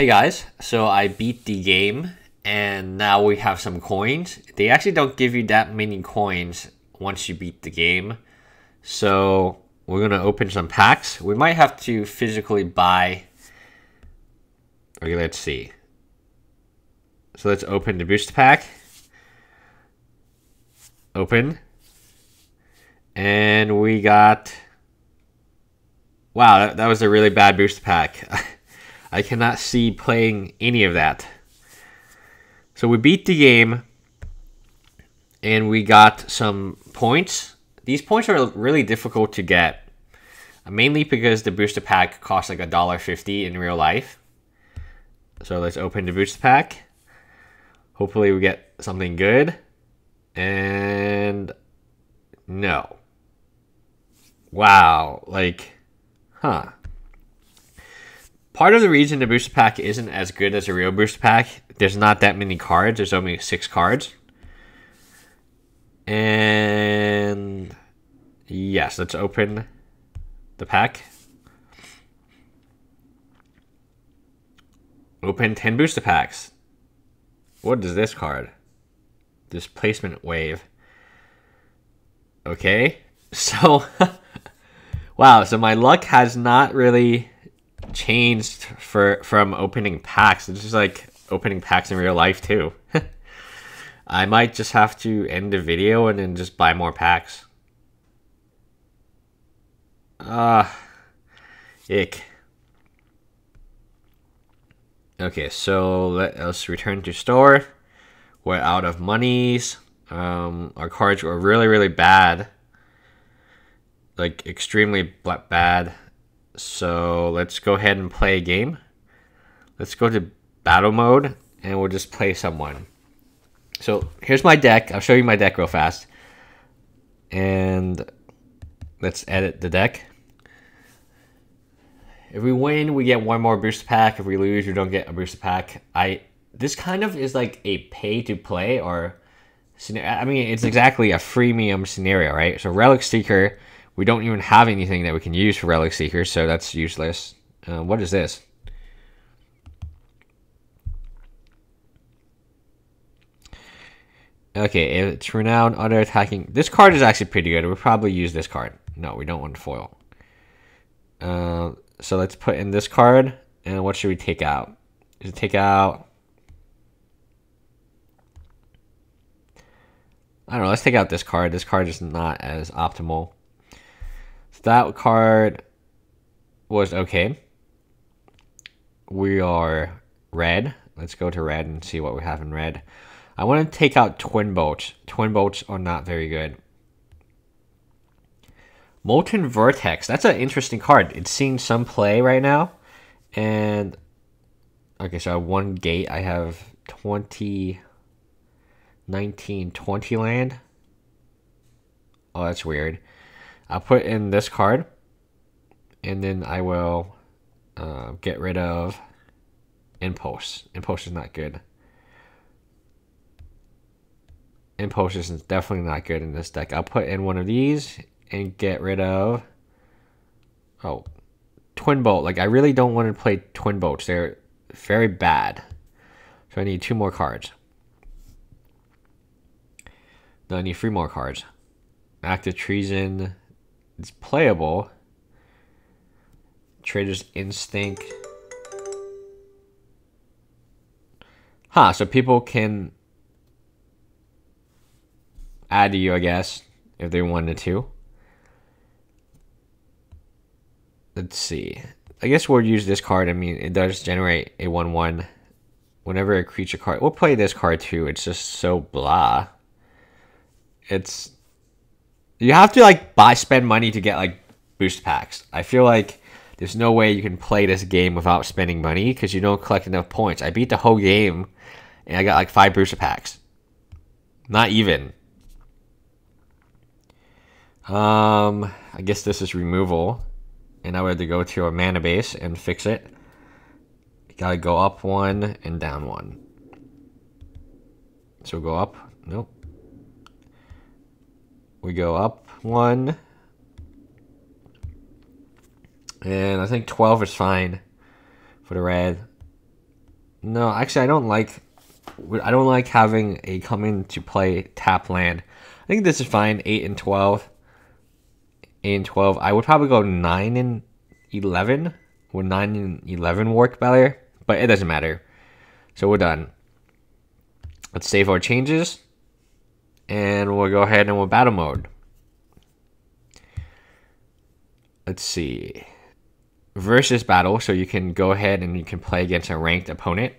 Hey guys, so I beat the game and now we have some coins. They actually don't give you that many coins once you beat the game. So we're going to open some packs. We might have to physically buy. Okay, let's see. So let's open the boost pack. Open. And we got. Wow, that, that was a really bad boost pack. I cannot see playing any of that. So we beat the game and we got some points. These points are really difficult to get, uh, mainly because the booster pack costs like a dollar fifty in real life. So let's open the booster pack. Hopefully we get something good. And no. Wow, like, huh. Part of the reason the booster pack isn't as good as a real booster pack, there's not that many cards. There's only six cards. And yes, let's open the pack. Open 10 booster packs. What is this card? Displacement wave. Okay. So, wow. So my luck has not really changed for from opening packs. It's just like opening packs in real life too. I might just have to end the video and then just buy more packs. Ah, uh, ick. Okay, so let us return to store. We're out of monies. Um, our cards were really, really bad. Like, extremely bad. So, let's go ahead and play a game. Let's go to battle mode, and we'll just play someone. So, here's my deck. I'll show you my deck real fast. And let's edit the deck. If we win, we get one more booster pack. If we lose, we don't get a booster pack. I this kind of is like a pay to play or I mean it's exactly a freemium scenario, right? So Relic Seeker, we don't even have anything that we can use for Relic Seeker, so that's useless. Uh, what is this? Okay, it's renowned other attacking. This card is actually pretty good. We'll probably use this card. No, we don't want to foil. Uh, so let's put in this card. And what should we take out? Should take out... I don't know. Let's take out this card. This card is not as optimal. That card was okay. We are red. Let's go to red and see what we have in red. I want to take out Twin Bolts. Twin Bolts are not very good. Molten Vortex. That's an interesting card. It's seeing some play right now. And, okay, so I have one gate. I have 20, 19, 20 land. Oh, that's weird. I'll put in this card. And then I will uh, get rid of Impulse. Impulse is not good. Impulse is definitely not good in this deck. I'll put in one of these and get rid of... Oh, Twin Bolt. Like, I really don't want to play Twin Bolts. They're very bad. So I need two more cards. No, I need three more cards. Act of Treason. It's playable. Trader's Instinct. Huh, so people can add to you, I guess, if they wanted to. Let's see. I guess we'll use this card. I mean, it does generate a 1-1 whenever a creature card... We'll play this card too. It's just so blah. It's... You have to, like, buy, spend money to get, like, boost packs. I feel like there's no way you can play this game without spending money because you don't collect enough points. I beat the whole game and I got, like, five booster packs. Not even. Um, I guess this is removal. And now we have to go to a mana base and fix it. gotta go up one and down one. So go up. Nope. We go up one. And I think 12 is fine for the red. No, actually, I don't like. I don't like having a come in to play tap land. I think this is fine. Eight and twelve. Eight and twelve. I would probably go nine and eleven. Would nine and eleven work better? But it doesn't matter. So we're done. Let's save our changes. And we'll go ahead and we'll battle mode. Let's see. Versus battle, so you can go ahead and you can play against a ranked opponent.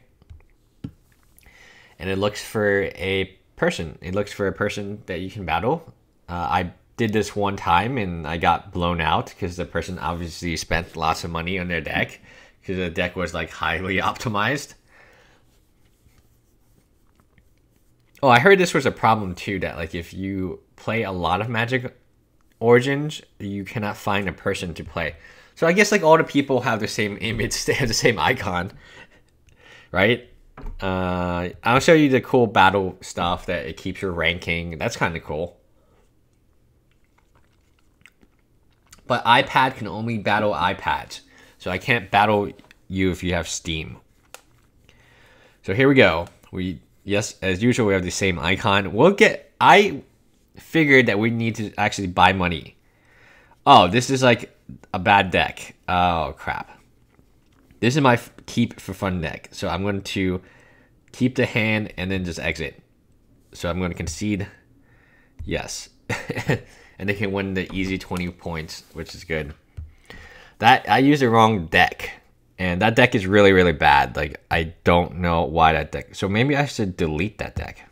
And it looks for a person. It looks for a person that you can battle. Uh, I did this one time and I got blown out because the person obviously spent lots of money on their deck because the deck was like highly optimized. Oh, I heard this was a problem too. That like if you play a lot of Magic Origins, you cannot find a person to play. So I guess like all the people have the same image, they have the same icon, right? Uh, I'll show you the cool battle stuff that it keeps your ranking. That's kind of cool. But iPad can only battle iPads. So I can't battle you if you have Steam. So here we go. We yes, as usual, we have the same icon. We'll get. I figured that we need to actually buy money. Oh, this is like a bad deck. Oh crap. This is my keep for fun deck. So I'm going to keep the hand and then just exit. So I'm going to concede. Yes. and they can win the easy 20 points, which is good. That I used the wrong deck. And that deck is really, really bad. Like, I don't know why that deck. So maybe I should delete that deck.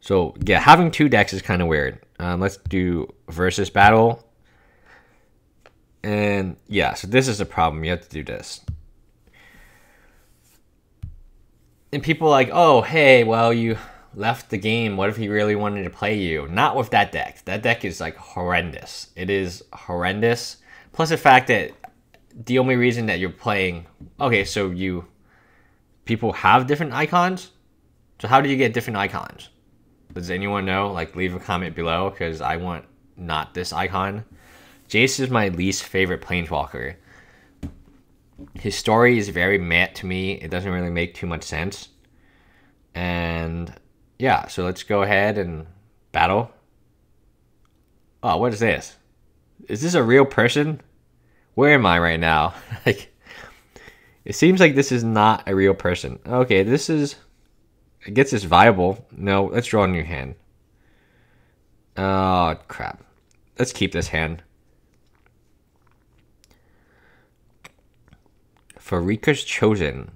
So, yeah, having two decks is kind of weird. Um, let's do versus battle. And, yeah, so this is a problem. You have to do this. And people like, oh, hey, well, you left the game. What if he really wanted to play you? Not with that deck. That deck is, like, horrendous. It is horrendous Plus the fact that the only reason that you're playing, okay, so you people have different icons. So how do you get different icons? Does anyone know? Like, leave a comment below because I want not this icon. Jace is my least favorite planeswalker. His story is very meh to me. It doesn't really make too much sense. And yeah, so let's go ahead and battle. Oh, what is this? Is this a real person? Where am I right now? like, it seems like this is not a real person. Okay, this is. I guess it's viable. No, let's draw a new hand. Oh, crap. Let's keep this hand. Pharika's Chosen.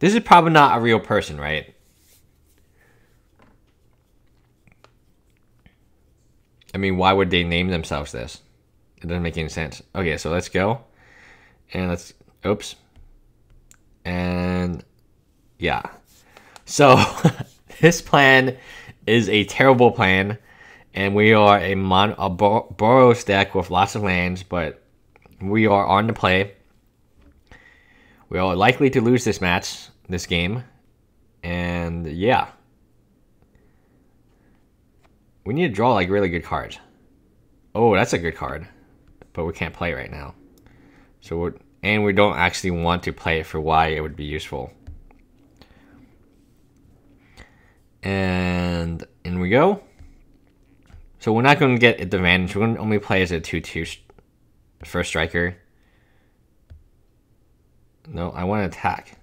This is probably not a real person, right? I mean, why would they name themselves this? It doesn't make any sense. Okay, so let's go. And let's, oops. And yeah. So this plan is a terrible plan. And we are a, mon- a Bor- Boros deck with lots of lands, but we are on the play. We are likely to lose this match, this game. And yeah. We need to draw like really good cards. Oh, that's a good card but we can't play right now. So we're, and we don't actually want to play it for why it would be useful. And in we go. So we're not going to get advantage. We're going to only play as a 2-2 first striker. No, I want to attack.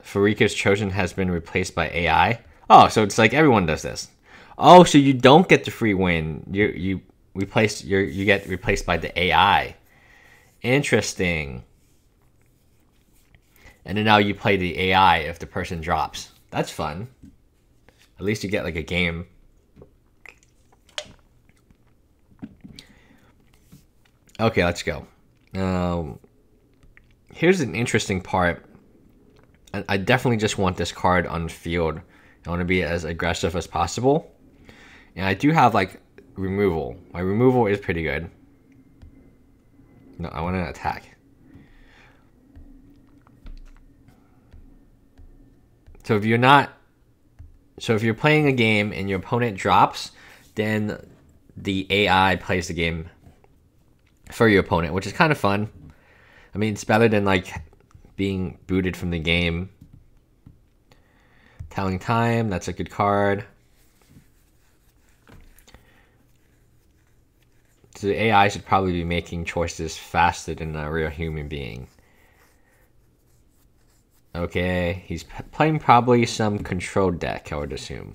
Pharika's Chosen has been replaced by AI. Oh, so it's like everyone does this. Oh, so you don't get the free win. You you replace you you get replaced by the AI. Interesting. And then now you play the AI if the person drops. That's fun. At least you get like a game. Okay, let's go. Um, here's an interesting part. I definitely just want this card on field I want to be as aggressive as possible. And I do have like removal. My removal is pretty good. No, I want to attack. So if you're not, so if you're playing a game and your opponent drops, then the AI plays the game for your opponent, which is kind of fun. I mean, it's better than like being booted from the game. Telling time, that's a good card. So the AI should probably be making choices faster than a real human being. Okay, he's playing probably some control deck, I would assume.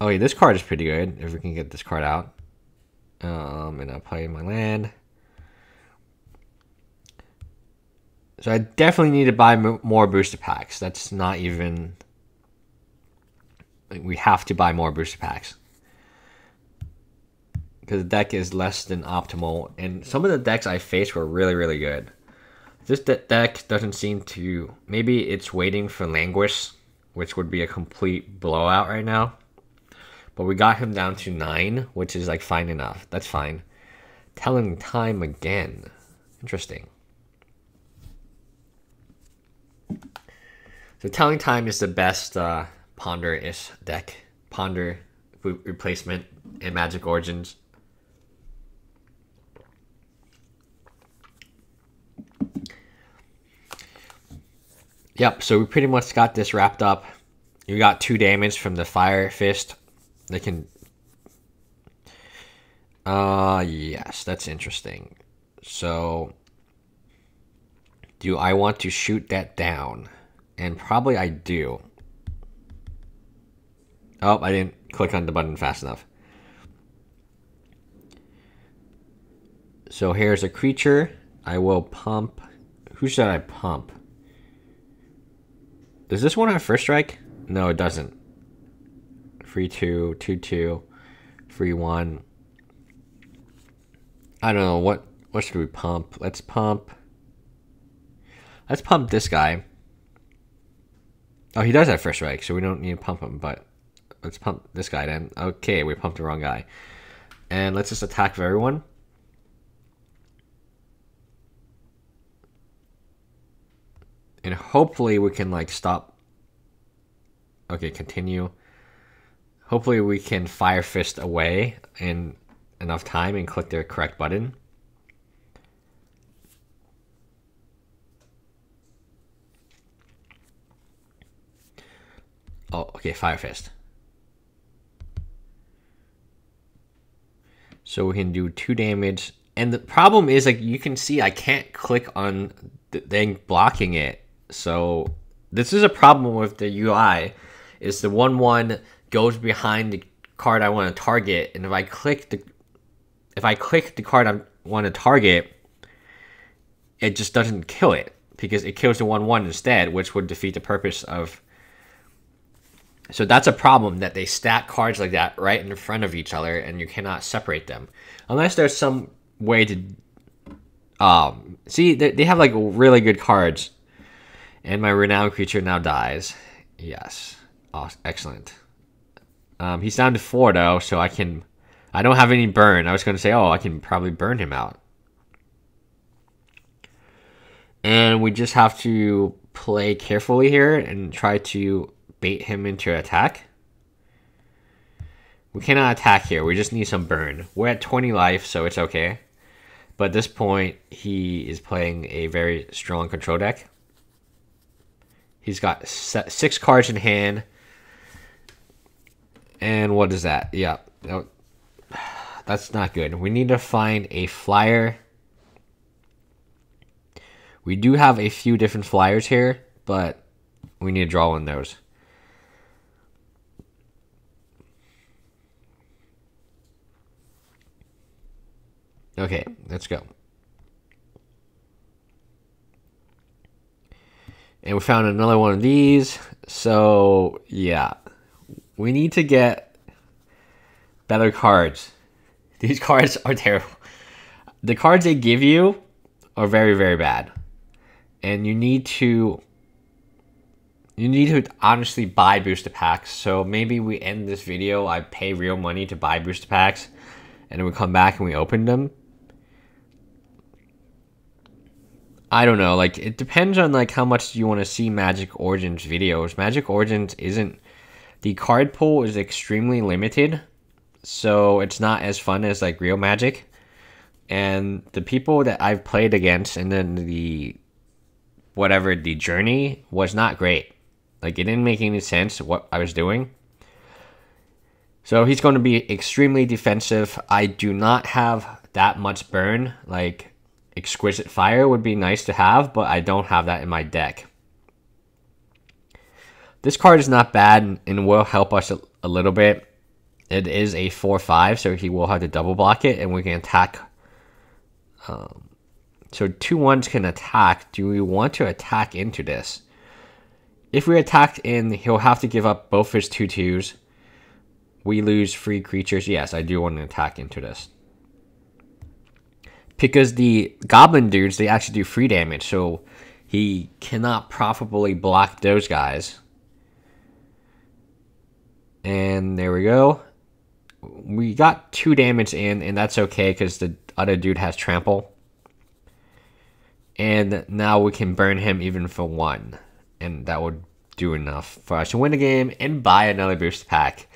Oh, yeah, this card is pretty good, if we can get this card out. Um, and I'll play my land. So I definitely need to buy more booster packs. That's not even... We have to buy more booster packs. Because the deck is less than optimal. And some of the decks I faced were really, really good. This deck doesn't seem to... Maybe it's waiting for Languish, which would be a complete blowout right now. But we got him down to 9, which is like fine enough. That's fine. Telling time again. Interesting. So Telling Time is the best uh, Ponder-ish deck. Ponder replacement in Magic Origins. Yep, so we pretty much got this wrapped up. You got two damage from the Fire Fist. They can... Uh, yes, that's interesting. So, do I want to shoot that down? And probably I do. Oh, I didn't click on the button fast enough. So here's a creature. I will pump. Who should I pump? Does this one have first strike? No, it doesn't. Free two, two, two, free one. I don't know what. What should we pump? Let's pump. Let's pump this guy. Oh, he does have first strike, so we don't need to pump him, but let's pump this guy then. Okay, we pumped the wrong guy. And let's just attack everyone. And hopefully we can like stop. Okay, continue. Hopefully we can fire fist away in enough time and click the correct button. Oh, okay, Fire Fist. So we can do two damage. And the problem is, like, you can see I can't click on the thing blocking it. So this is a problem with the UI. Is the 1-1 goes behind the card I want to target. And if I click the... If I click the card I want to target, it just doesn't kill it. Because it kills the 1-1 instead, which would defeat the purpose of so that's a problem that they stack cards like that right in front of each other and you cannot separate them. Unless there's some way to... Um, see, they, they have like really good cards. And my renowned creature now dies. Yes. Excellent. Um, he's down to four though, so I can... I don't have any burn. I was going to say, oh, I can probably burn him out. And we just have to play carefully here and try to bait him into attack. We cannot attack here. We just need some burn. We're at 20 life, so it's okay. But at this point, he is playing a very strong control deck. He's got six cards in hand. And what is that? Yeah. That's not good. We need to find a flyer. We do have a few different flyers here, but we need to draw one of those. Okay, let's go. And we found another one of these. So, yeah. We need to get better cards. These cards are terrible. The cards they give you are very, very bad. And you need to you need to honestly buy booster packs. So maybe we end this video, I pay real money to buy booster packs, and then we come back and we open them. I don't know. Like it depends on like how much you want to see Magic Origins videos. Magic Origins isn't the card pool is extremely limited, so it's not as fun as like real Magic. And the people that I've played against, and then the whatever the journey was not great. Like it didn't make any sense what I was doing. So he's going to be extremely defensive. I do not have that much burn. Like exquisite fire would be nice to have, but I don't have that in my deck. This card is not bad and will help us a, little bit. It is a 4-5, so he will have to double block it, and we can attack. Um, so two ones can attack. Do we want to attack into this? If we attack in, he'll have to give up both his two twos. We lose free creatures. Yes, I do want to attack into this. Because the goblin dudes, they actually do free damage, so he cannot profitably block those guys. And there we go. We got two damage in, and that's okay because the other dude has trample. And now we can burn him even for one. And that would do enough for us to win the game and buy another boost pack.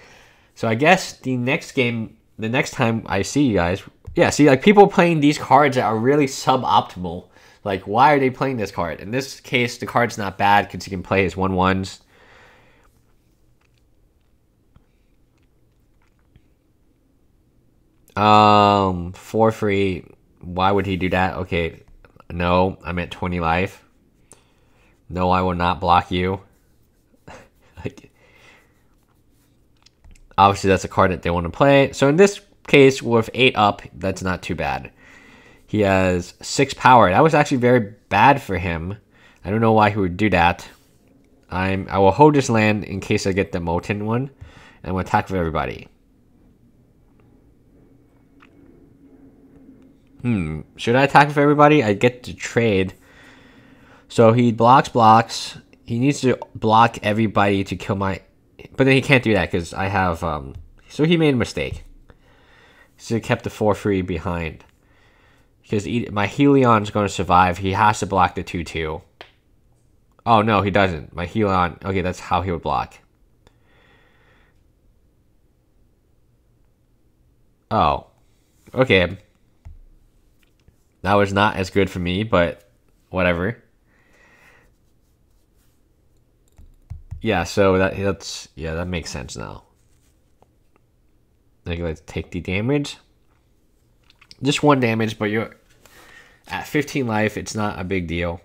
So I guess the next game, the next time I see you guys, yeah, see, like people playing these cards that are really suboptimal. Like, why are they playing this card? In this case, the card's not bad because he can play his one ones. Um, for free. Why would he do that? Okay, no, I'm at 20 life. No, I will not block you. like, obviously, that's a card that they want to play. So in this case, with 8 up, that's not too bad. He has 6 power. That was actually very bad for him. I don't know why he would do that. I'm I will hold this land in case I get the Molten one. And we'll attack with everybody. Hmm. Should I attack with everybody? I get to trade. So he blocks blocks. He needs to block everybody to kill my... But then he can't do that because I have... Um, so he made a mistake. So he kept the 4 free behind. Because my Heliod's going to survive. He has to block the 2-2. Oh, no, he doesn't. My Helion. Okay, that's how he would block. Oh. Okay. That was not as good for me, but whatever. Yeah, so that that's yeah, that makes sense now. Like let's take the damage. Just one damage, but you're at 15 life, it's not a big deal.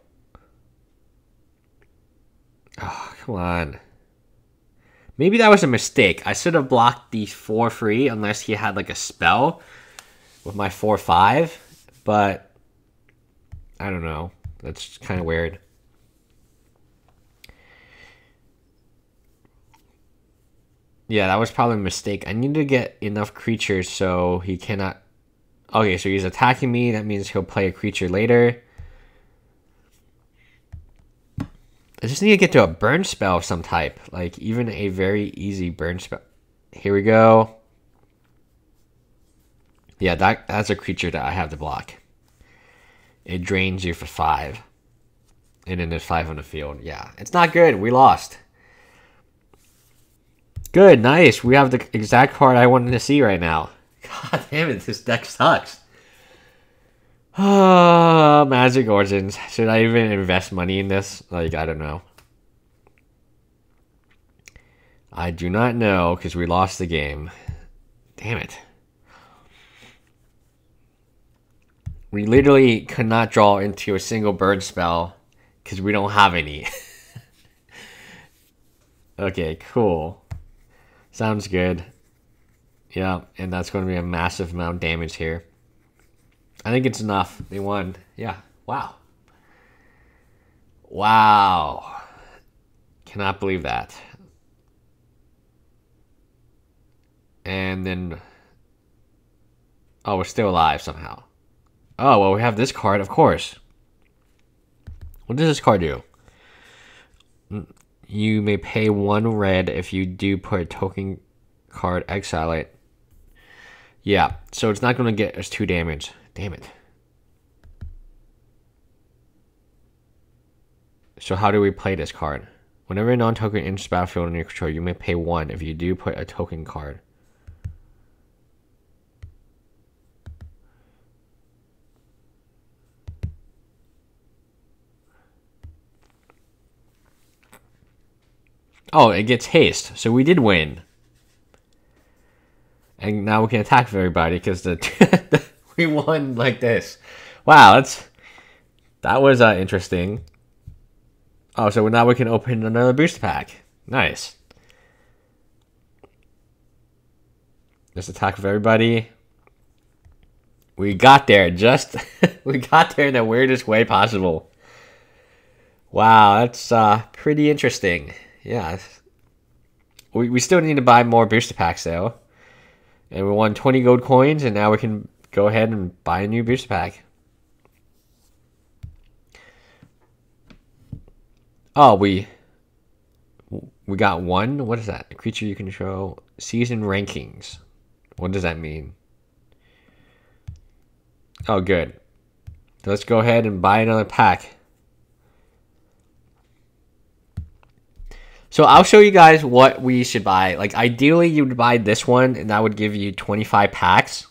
Oh, come on. Maybe that was a mistake. I should have blocked the 4 free unless he had like a spell with my 4 5. But I don't know. That's kind of weird. Yeah, that was probably a mistake. I need to get enough creatures so he cannot... Okay, so he's attacking me. That means he'll play a creature later. I just need to get to a burn spell of some type. Like, even a very easy burn spell. Here we go. Yeah, that that's a creature that I have to block. It drains you for five. And then there's five on the field. Yeah, it's not good. We lost. Good, nice. We have the exact card I wanted to see right now. God damn it, this deck sucks. Oh, Magic Origins. Should I even invest money in this? Like, I don't know. I do not know because we lost the game. Damn it. We literally could not draw into a single bird spell because we don't have any. okay, cool. Sounds good. Yeah, and that's going to be a massive amount of damage here. I think it's enough. They won. Yeah. Wow. Wow. Cannot believe that. And then... Oh, we're still alive somehow. Oh, well, we have this card, of course. What does this card do? You may pay one red if you do put a token card, exile it. Yeah, so it's not going to get us two damage. Damn it. So how do we play this card? Whenever a non-token enters battlefield in your control, you may pay one. If you do, put a token card. Oh, it gets haste. So we did win. And now we can attack everybody because the we won like this. Wow, that's that was uh, interesting. Oh, so now we can open another booster pack. Nice. Just attack with everybody. We got there just we got there in the weirdest way possible. Wow, that's uh pretty interesting. Yeah. We we still need to buy more booster packs though. And we won 20 gold coins and now we can go ahead and buy a new booster pack. Oh, we we got one. What is that? A creature you control. Season rankings. What does that mean? Oh, good. let's go ahead and buy another pack. So I'll show you guys what we should buy. Like ideally you would buy this one and that would give you 25 packs.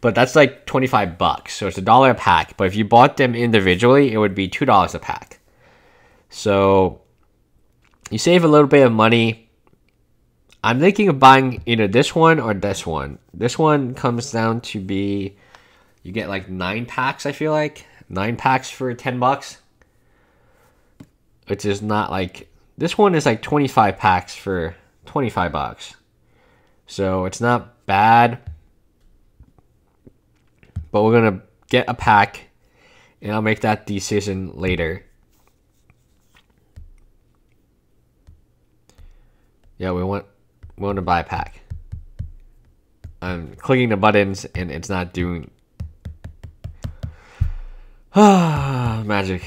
But that's like 25 bucks. So it's a dollar a pack. But if you bought them individually, it would be $2 a pack. So you save a little bit of money. I'm thinking of buying either this one or this one. This one comes down to be you get like 9 packs, I feel like. 9 packs for 10 bucks. Which is not like this one is like 25 packs for 25 bucks. So it's not bad. But we're going to get a pack and I'll make that decision later. Yeah, we want we want to buy a pack. I'm clicking the buttons and it's not doing magic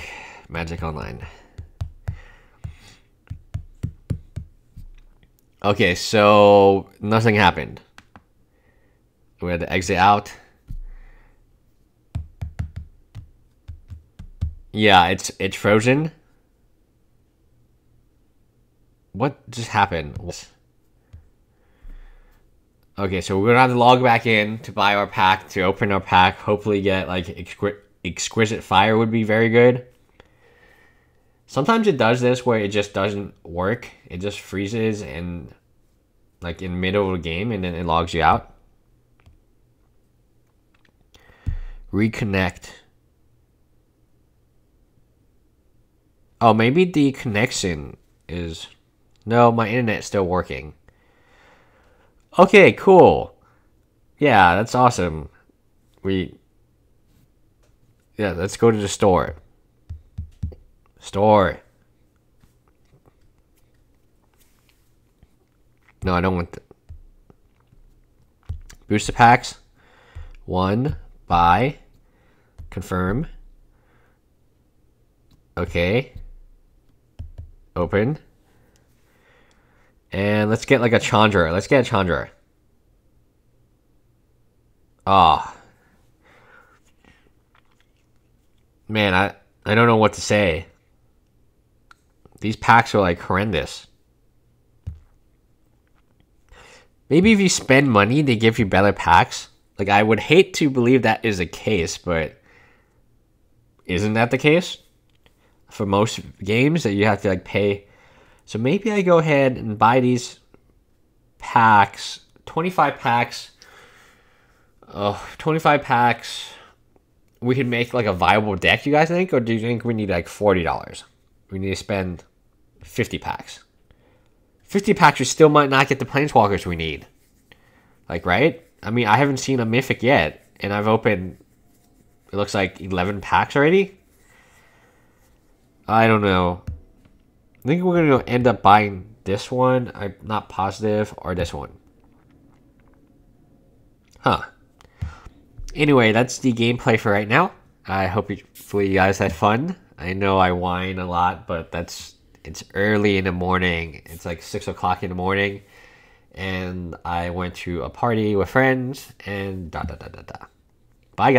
magic online. Okay, so nothing happened. We had to exit out. Yeah, it's it's frozen. What just happened? Okay, so we're gonna have to log back in to buy our pack, to open our pack. Hopefully, get like exqu exquisite fire would be very good. Sometimes it does this where it just doesn't work. It just freezes and like in the middle of the game and then it logs you out. Reconnect. Oh, maybe the connection is no, my internet's still working. Okay, cool. Yeah, that's awesome. We Yeah, let's go to the store. Store. No, I don't want the booster packs. One, buy, confirm. Okay. Open. And let's get like a Chandra. Let's get a Chandra. Ah. Oh. Man, I, I don't know what to say. These packs are like horrendous. Maybe if you spend money, they give you better packs. Like, I would hate to believe that is the case, but isn't that the case? For most games, that you have to like pay. So maybe I go ahead and buy these packs, 25 packs. Oh, 25 packs. We can make like a viable deck, you guys think? Or do you think we need like $40? We need to spend 50 packs. 50 packs, we still might not get the planeswalkers we need. Like, right? I mean, I haven't seen a mythic yet, and I've opened, it looks like 11 packs already. I don't know. I think we're going to end up buying this one. I'm not positive, or this one. Huh. Anyway, that's the gameplay for right now. I hope you, hopefully you guys had fun. I know I whine a lot, but that's it's early in the morning. It's like six o'clock in the morning, and I went to a party with friends and da da da da da. Bye, guys.